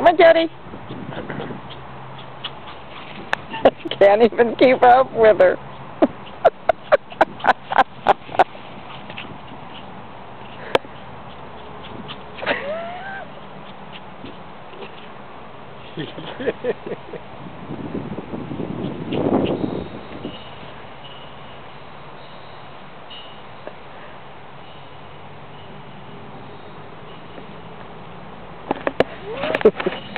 Come on, Jody. Can't even keep up with her. Thank you.